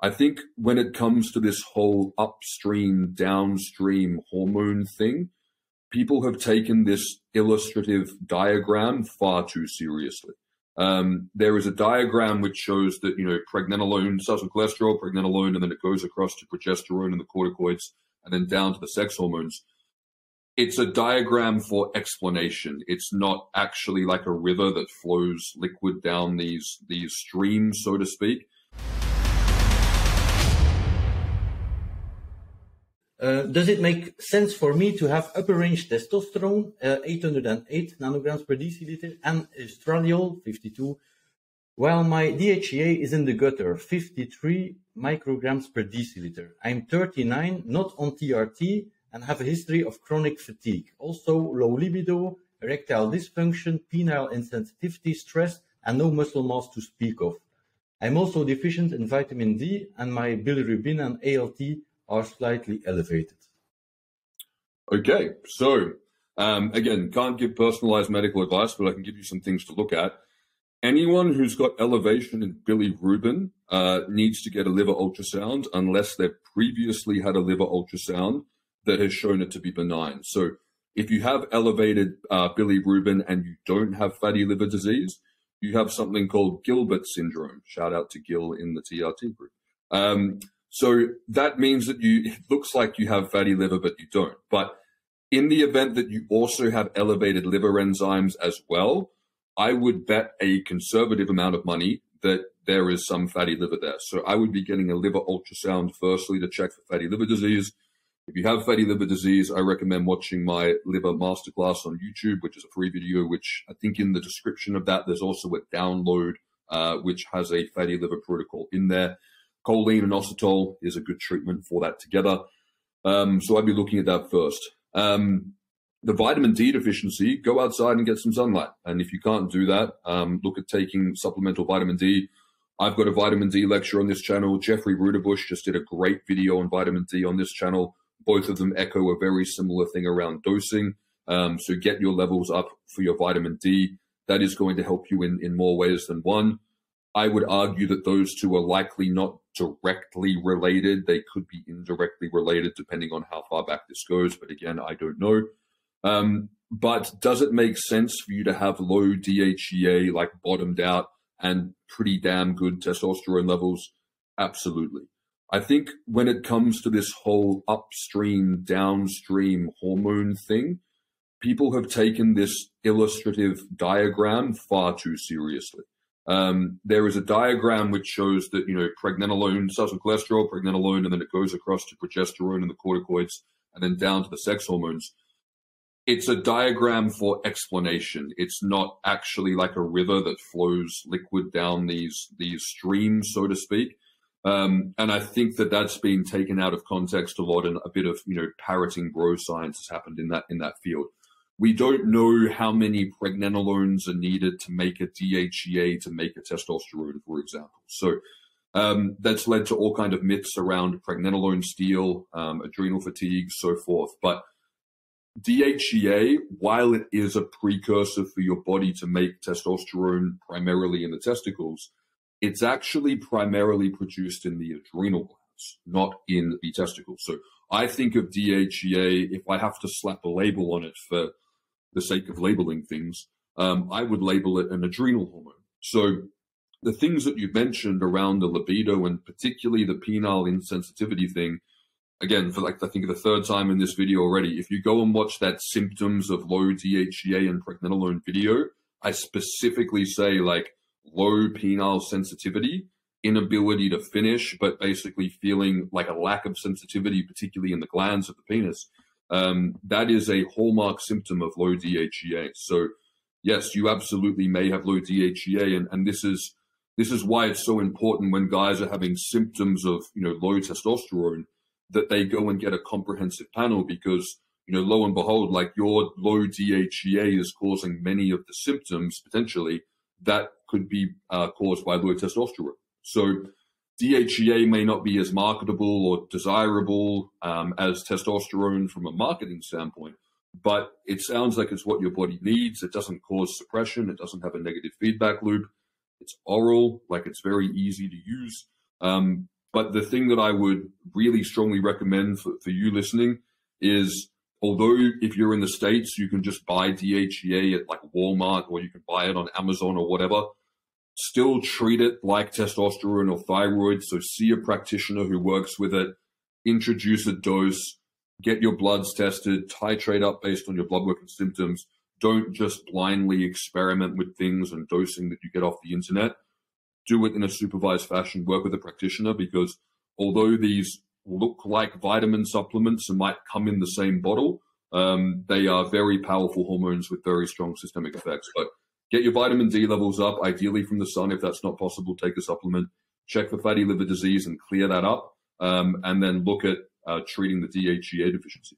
I think when it comes to this whole upstream, downstream hormone thing, people have taken this illustrative diagram far too seriously. Um, there is a diagram which shows that, you know, pregnenolone starts with cholesterol, pregnenolone, and then it goes across to progesterone and the corticoids, and then down to the sex hormones. It's a diagram for explanation. It's not actually like a river that flows liquid down these these streams, so to speak. Uh, does it make sense for me to have upper range testosterone, uh, 808 nanograms per deciliter, and estradiol, 52, while my DHEA is in the gutter, 53 micrograms per deciliter? I'm 39, not on TRT, and have a history of chronic fatigue. Also, low libido, erectile dysfunction, penile insensitivity, stress, and no muscle mass to speak of. I'm also deficient in vitamin D, and my bilirubin and ALT are slightly elevated. Okay, so um, again, can't give personalized medical advice, but I can give you some things to look at. Anyone who's got elevation in bilirubin uh, needs to get a liver ultrasound unless they've previously had a liver ultrasound that has shown it to be benign. So if you have elevated uh, bilirubin and you don't have fatty liver disease, you have something called Gilbert syndrome. Shout out to Gil in the TRT group. Um, so that means that you, it looks like you have fatty liver, but you don't. But in the event that you also have elevated liver enzymes as well, I would bet a conservative amount of money that there is some fatty liver there. So I would be getting a liver ultrasound firstly to check for fatty liver disease. If you have fatty liver disease, I recommend watching my liver masterclass on YouTube, which is a free video, which I think in the description of that, there's also a download, uh, which has a fatty liver protocol in there. Choline and inositol is a good treatment for that together. Um, so I'd be looking at that first. Um, the vitamin D deficiency, go outside and get some sunlight. And if you can't do that, um, look at taking supplemental vitamin D. I've got a vitamin D lecture on this channel. Jeffrey Ruderbush just did a great video on vitamin D on this channel. Both of them echo a very similar thing around dosing. Um, so get your levels up for your vitamin D. That is going to help you in, in more ways than one. I would argue that those two are likely not directly related. They could be indirectly related depending on how far back this goes. But again, I don't know. Um, but does it make sense for you to have low DHEA, like bottomed out, and pretty damn good testosterone levels? Absolutely. I think when it comes to this whole upstream, downstream hormone thing, people have taken this illustrative diagram far too seriously. Um, there is a diagram which shows that, you know, pregnenolone starts cholesterol, pregnenolone, and then it goes across to progesterone and the corticoids, and then down to the sex hormones. It's a diagram for explanation. It's not actually like a river that flows liquid down these these streams, so to speak. Um, and I think that that's been taken out of context a lot, and a bit of you know parroting bro science has happened in that in that field. We don't know how many pregnenolones are needed to make a DHEA to make a testosterone, for example. So um, that's led to all kind of myths around pregnenolone steal, um, adrenal fatigue, so forth. But DHEA, while it is a precursor for your body to make testosterone primarily in the testicles, it's actually primarily produced in the adrenal glands, not in the testicles. So I think of DHEA, if I have to slap a label on it for the sake of labeling things, um, I would label it an adrenal hormone. So the things that you mentioned around the libido and particularly the penile insensitivity thing, again, for like I think the third time in this video already, if you go and watch that symptoms of low DHEA and pregnenolone video, I specifically say like low penile sensitivity, inability to finish, but basically feeling like a lack of sensitivity, particularly in the glands of the penis um, that is a hallmark symptom of low DHEA. So, yes, you absolutely may have low DHEA, and, and this is this is why it's so important when guys are having symptoms of you know low testosterone that they go and get a comprehensive panel because you know lo and behold, like your low DHEA is causing many of the symptoms potentially that could be uh, caused by low testosterone. So DHEA may not be as marketable or desirable um, as testosterone from a marketing standpoint, but it sounds like it's what your body needs. It doesn't cause suppression. It doesn't have a negative feedback loop. It's oral, like it's very easy to use. Um, But the thing that I would really strongly recommend for, for you listening is although if you're in the States, you can just buy DHEA at like Walmart or you can buy it on Amazon or whatever, still treat it like testosterone or thyroid. So see a practitioner who works with it, introduce a dose, get your bloods tested, titrate up based on your blood work and symptoms. Don't just blindly experiment with things and dosing that you get off the internet. Do it in a supervised fashion, work with a practitioner because although these look like vitamin supplements and might come in the same bottle. Um, they are very powerful hormones with very strong systemic effects. But get your vitamin D levels up, ideally from the sun. If that's not possible, take a supplement. Check for fatty liver disease and clear that up. Um, and then look at uh, treating the DHEA deficiency.